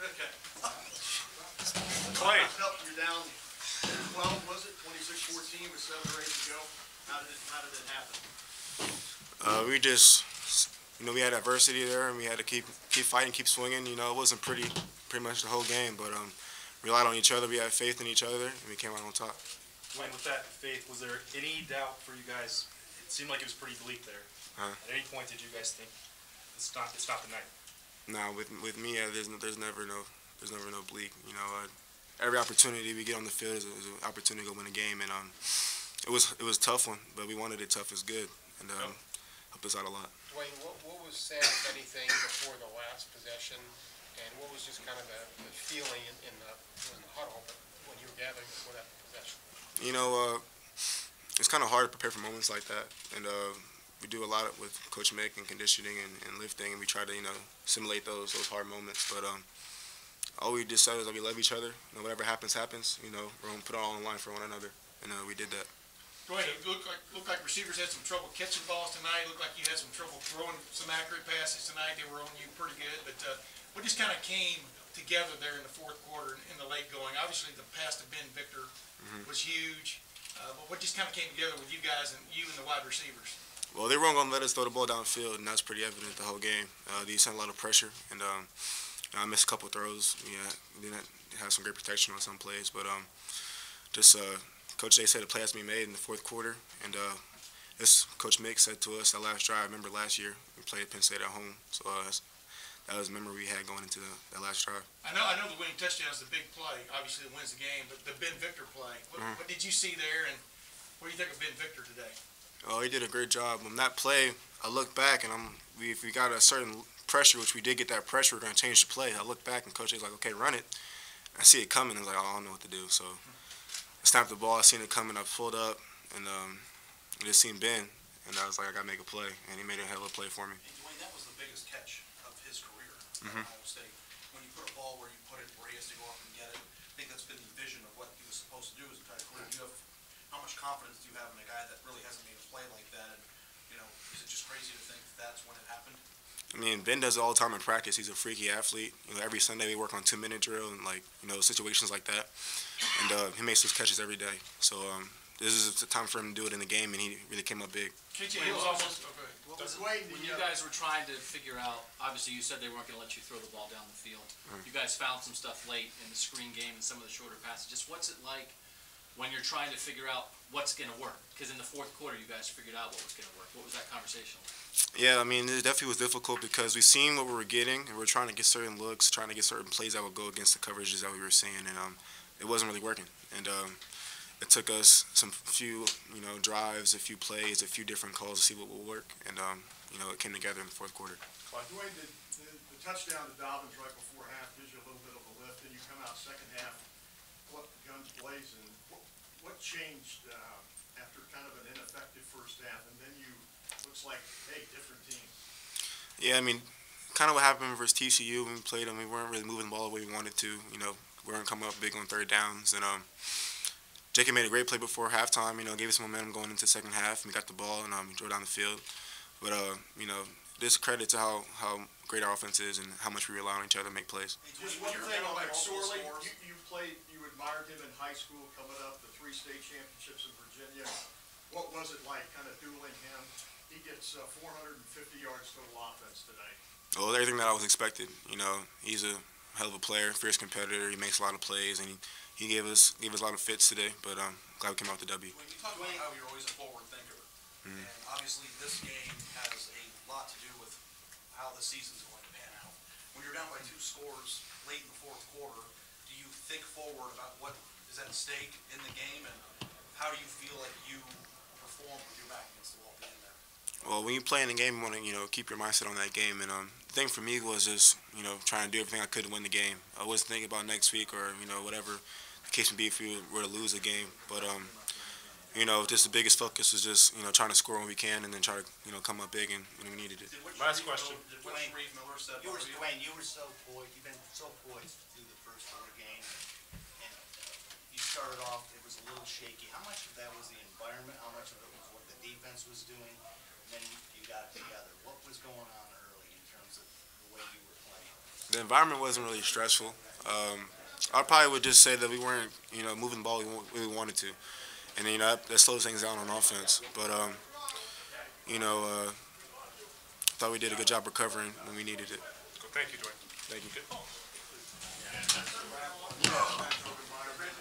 Okay. Clay. You're down twelve, was it, twenty-six, fourteen with seven or eight to go? How did it, how did it happen? Uh, we just, you know, we had adversity there, and we had to keep keep fighting, keep swinging. You know, it wasn't pretty pretty much the whole game, but um, relied on each other. We had faith in each other, and we came out on top. Dwayne, with that faith, was there any doubt for you guys? It seemed like it was pretty bleak there. Huh. At any point, did you guys think it's not it's not the night? Now with with me, uh, there's no, no there's never no bleak. You know, uh, every opportunity we get on the field is, a, is an opportunity to go win a game, and um, it was it was a tough one, but we wanted it tough as good, and um, helped us out a lot. Dwayne, what, what was said, if anything, before the last possession? And what was just kind of the, the feeling in, in the, in the huddle, but when you were gathering before that possession? You know, uh, it's kind of hard to prepare for moments like that, and uh, we do a lot with Coach Mick and conditioning and, and lifting, and we try to you know simulate those those hard moments. But um, all we just said is that we love each other. You know, whatever happens, happens. You know, we're gonna put it all on the line for one another, and uh, we did that. Dwayne, it looked like, looked like receivers had some trouble catching balls tonight. Looked like you had some trouble throwing some accurate passes tonight. They were on you pretty good, but, uh, what just kind of came together there in the fourth quarter in the late going? Obviously, the pass to Ben Victor was huge, uh, but what just kind of came together with you guys and you and the wide receivers? Well, they weren't going to let us throw the ball downfield, and that's pretty evident the whole game. Uh, they sent a lot of pressure, and um, I missed a couple throws. Yeah, didn't have some great protection on some plays, but um, just uh, Coach Day said the play has to be made in the fourth quarter, and uh, this Coach Mick said to us that last drive. I remember last year we played Penn State at home, so uh, that was a memory we had going into the, that last drive. I know, I know the winning touchdown is the big play, obviously it wins the game, but the Ben Victor play, what, Mhm. what did you see there and what do you think of Ben Victor today? Oh, he did a great job. On that play, I looked back and I'm we if we got a certain pressure, which we did get that pressure, we're gonna change the play. I looked back and coach was like, Okay, run it. I see it coming, I was like, oh, I don't know what to do. So I snapped the ball, I seen it coming, I pulled up and um I just seen Ben and I was like, I gotta make a play and he made a hell of a play for me. Hey, Dwayne, that was the biggest catch of his career Mhm. at Ohio State. When you put a ball where you put it, where he has to go up and get it, I think that's been the vision of what he was supposed to do his entire career. Do you have, how much confidence do you have in a guy that really hasn't made a play like that? And, you know, is it just crazy to think that that's when it happened? I mean, Ben does it all the time in practice. He's a freaky athlete. You know, every Sunday we work on two minute drill and like, you know, situations like that. And uh, he makes those catches every day. So um, this is the time for him to do it in the game and he really came up big. KJ Hill was almost, go ahead. What was it, when the, you uh, guys were trying to figure out, obviously you said they weren't gonna let you throw the ball down the field. Right. You guys found some stuff late in the screen game and some of the shorter passes. Just what's it like when you're trying to figure out what's gonna work? Because in the fourth quarter, you guys figured out what was gonna work. What was that conversation like? Yeah, I mean, it definitely was difficult because we've seen what we were getting and we are trying to get certain looks, trying to get certain plays that would go against the coverages that we were seeing, and um, it wasn't really working. And um, it took us some few, you know, drives, a few plays, a few different calls to see what will work, and um, you know, it came together in the fourth quarter. Dwayne, the, the, the touchdown to Dobbins right before half gives you a little bit of a lift, and you come out second half, what, guns blazing. What, changed, uh, after kind of an ineffective first half, and then you, looks like, hey, different team. Yeah, I mean, kind of what happened versus TCU when we played them. We weren't really moving the ball the way we wanted to. You know, we weren't coming up big on third downs. And um, Jacob made a great play before halftime. You know, gave us momentum going into the second half. We got the ball and um, we drove down the field. But uh, you know, this credit to how how great our offense is and how much we rely on each other to make plays. Hey, Just one thing on McSorley, you, you played, admired him in high school coming up, the three state championships in Virginia. What was it like, kind of dueling him? He gets uh, four hundred and fifty yards total offense today. Well, everything that I was expected. You know, he's a hell of a player, fierce competitor. He makes a lot of plays, and he, he gave us gave us a lot of fits today. But I'm um, glad we came out with the W. When you talk about how you're always a forward thinker, Mhm. and obviously this game has a lot to do with how the season's going to pan out. When you're down by two scores late in the fourth quarter, do you think forward about what is at stake in the game, and how do you feel like you perform with your back against the wall the end there? Well, when you play in the game, you want to you know keep your mindset on that game. And um, the thing for me was just you know trying to do everything I could to win the game. I wasn't thinking about next week or you know whatever the case may be if we were to lose a game. But um, you know, just the biggest focus was just you know trying to score when we can and then try to you know come up big and when we needed it. Last question. Miller- Dwayne, Miller said You were, you? Dwayne, you were so poised, you've been so poised through the first four games, and uh, you started off, it was a little shaky. How much of that was the environment, how much of it was what the defense was doing, and then you got it together? What was going on early in terms of the way you were playing? the environment wasn't really stressful. Um, I probably would just say that we weren't, you know, moving the ball we, we wanted to, and you know that, that slows things down on offense. But um, you know, uh, thought we did a good job recovering when we needed it. Well, thank you, Dwayne. Thank you.